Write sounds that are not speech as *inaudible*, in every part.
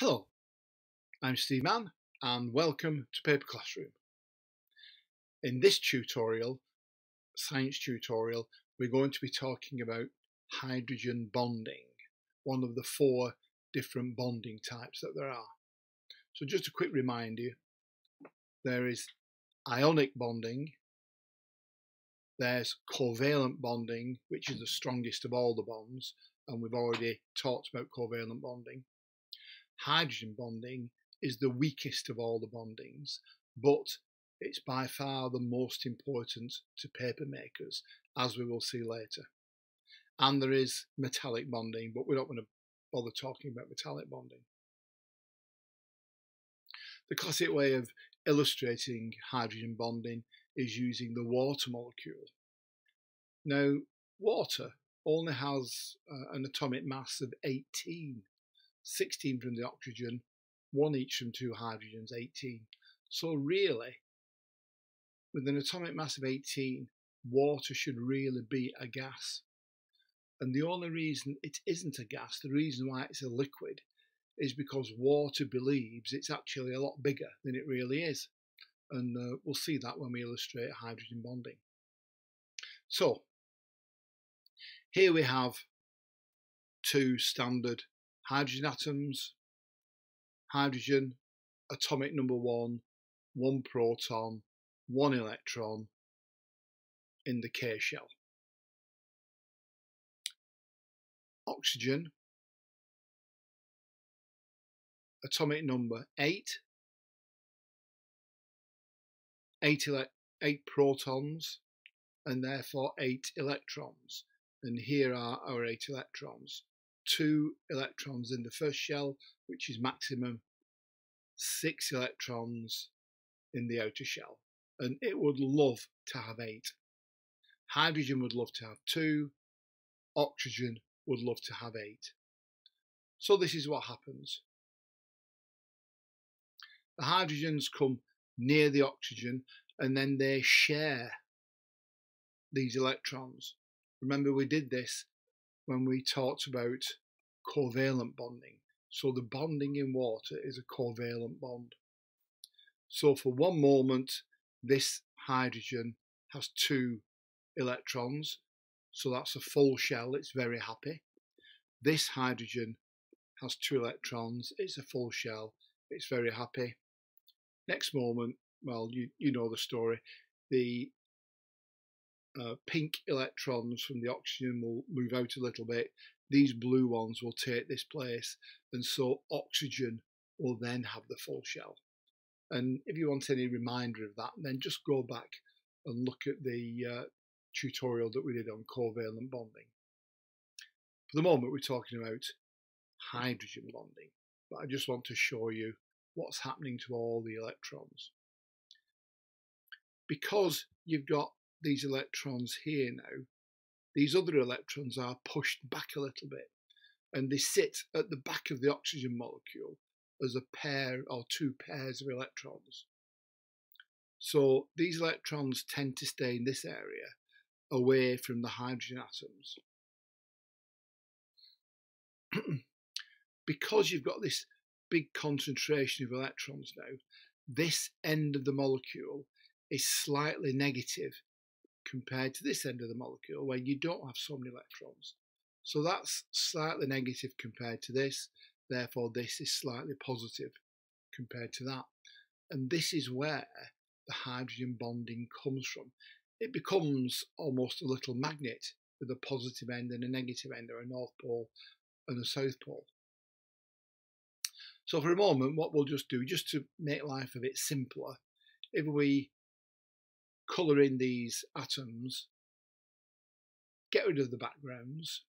Hello, I'm Steve Mann and welcome to Paper Classroom. In this tutorial, science tutorial, we're going to be talking about hydrogen bonding, one of the four different bonding types that there are. So just a quick reminder, there is ionic bonding, there's covalent bonding, which is the strongest of all the bonds, and we've already talked about covalent bonding hydrogen bonding is the weakest of all the bondings, but it's by far the most important to paper makers, as we will see later. And there is metallic bonding, but we're not going to bother talking about metallic bonding. The classic way of illustrating hydrogen bonding is using the water molecule. Now, water only has uh, an atomic mass of 18 16 from the oxygen, one each from two hydrogens, 18. So really, with an atomic mass of 18, water should really be a gas. And the only reason it isn't a gas, the reason why it's a liquid, is because water believes it's actually a lot bigger than it really is. And uh, we'll see that when we illustrate hydrogen bonding. So, here we have two standard hydrogen atoms, hydrogen, atomic number one, one proton, one electron in the K shell. Oxygen, atomic number eight, eight, protons, and therefore eight electrons. And here are our eight electrons two electrons in the first shell, which is maximum six electrons in the outer shell. And it would love to have eight. Hydrogen would love to have two. Oxygen would love to have eight. So this is what happens. The hydrogens come near the oxygen and then they share these electrons. Remember we did this when we talked about covalent bonding. So the bonding in water is a covalent bond. So for one moment, this hydrogen has two electrons. So that's a full shell, it's very happy. This hydrogen has two electrons, it's a full shell, it's very happy. Next moment, well, you, you know the story, the uh, pink electrons from the oxygen will move out a little bit. These blue ones will take this place, and so oxygen will then have the full shell. And if you want any reminder of that, then just go back and look at the uh, tutorial that we did on covalent bonding. For the moment, we're talking about hydrogen bonding, but I just want to show you what's happening to all the electrons. Because you've got these electrons here now, these other electrons are pushed back a little bit and they sit at the back of the oxygen molecule as a pair or two pairs of electrons. So these electrons tend to stay in this area away from the hydrogen atoms. *clears throat* because you've got this big concentration of electrons now, this end of the molecule is slightly negative compared to this end of the molecule where you don't have so many electrons. So that's slightly negative compared to this, therefore this is slightly positive compared to that. And this is where the hydrogen bonding comes from. It becomes almost a little magnet with a positive end and a negative end, or a north pole and a south pole. So for a moment, what we'll just do, just to make life a bit simpler, if we colour in these atoms, get rid of the backgrounds.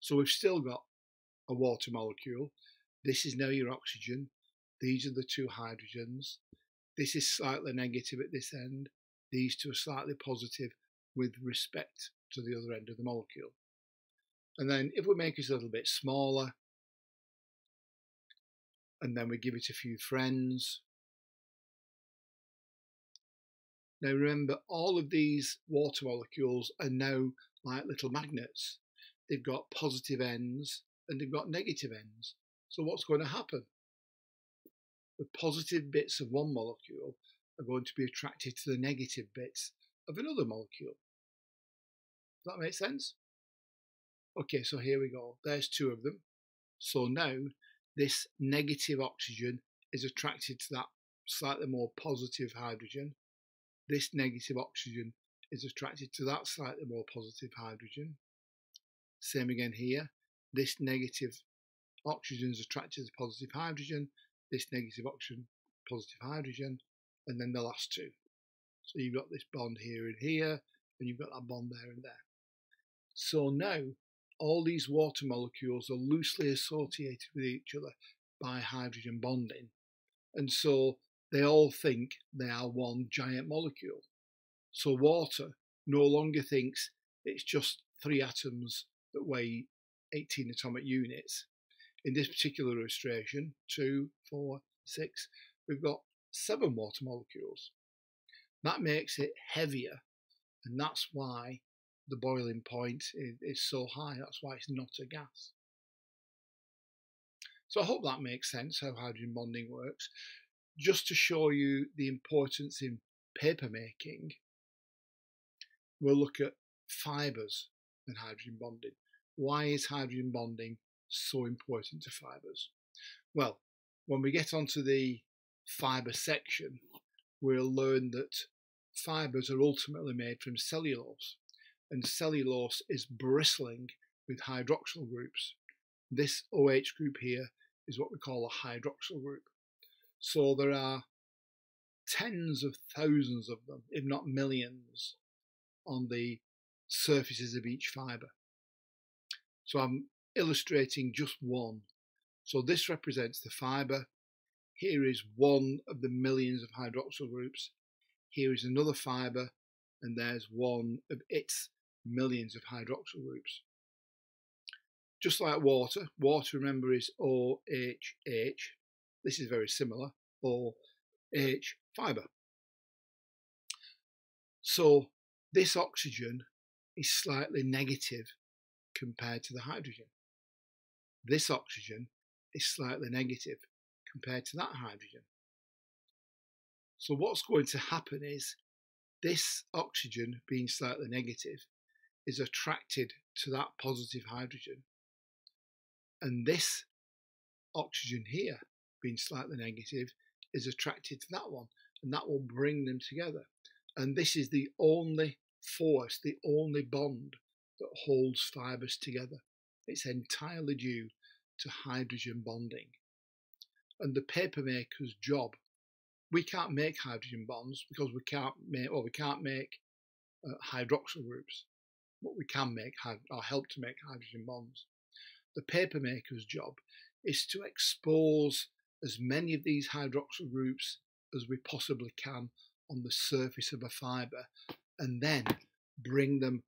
So we've still got a water molecule. This is now your oxygen. These are the two hydrogens. This is slightly negative at this end. These two are slightly positive with respect to the other end of the molecule. And then if we make it a little bit smaller, and then we give it a few friends, Now remember, all of these water molecules are now like little magnets. They've got positive ends and they've got negative ends. So what's going to happen? The positive bits of one molecule are going to be attracted to the negative bits of another molecule. Does that make sense? Okay, so here we go. There's two of them. So now this negative oxygen is attracted to that slightly more positive hydrogen. This negative oxygen is attracted to that slightly more positive hydrogen. Same again here. This negative oxygen is attracted to the positive hydrogen. This negative oxygen, positive hydrogen, and then the last two. So you've got this bond here and here, and you've got that bond there and there. So now all these water molecules are loosely associated with each other by hydrogen bonding. And so they all think they are one giant molecule. So water no longer thinks it's just three atoms that weigh 18 atomic units. In this particular illustration, two, four, six, we've got seven water molecules. That makes it heavier, and that's why the boiling point is, so high. That's why it's not a gas. So I hope that makes sense how hydrogen bonding works. Just to show you the importance in paper making, we'll look at fibres and hydrogen bonding. Why is hydrogen bonding so important to fibres? Well, when we get onto the fibre section, we'll learn that fibres are ultimately made from cellulose and cellulose is bristling with hydroxyl groups. This OH group here is what we call a hydroxyl group. So there are tens of thousands of them, if not millions, on the surfaces of each fibre. So I'm illustrating just one. So this represents the fibre. Here is one of the millions of hydroxyl groups. Here is another fibre, and there's one of its millions of hydroxyl groups. Just like water, water remember is OHH. This is very similar, or H fibre. So this oxygen is slightly negative compared to the hydrogen. This oxygen is slightly negative compared to that hydrogen. So what's going to happen is this oxygen being slightly negative is attracted to that positive hydrogen. And this oxygen here, being slightly negative, is attracted to that one, and that will bring them together. And this is the only force, the only bond that holds fibres together. It's entirely due to hydrogen bonding. And the paper maker's job, we can't make hydrogen bonds because we can't make, well, we can't make uh, hydroxyl groups what we can make or help to make hydrogen bonds. The paper maker's job is to expose as many of these hydroxyl groups as we possibly can on the surface of a fibre and then bring them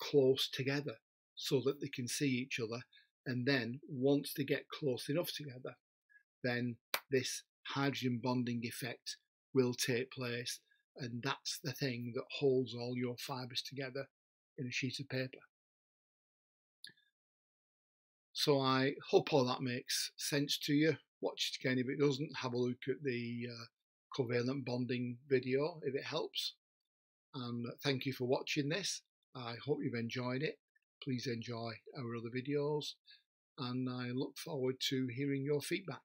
close together so that they can see each other. And then once they get close enough together, then this hydrogen bonding effect will take place. And that's the thing that holds all your fibres together in a sheet of paper. So I hope all that makes sense to you. Watch it again if it doesn't. Have a look at the uh, covalent bonding video if it helps. And thank you for watching this. I hope you've enjoyed it. Please enjoy our other videos and I look forward to hearing your feedback.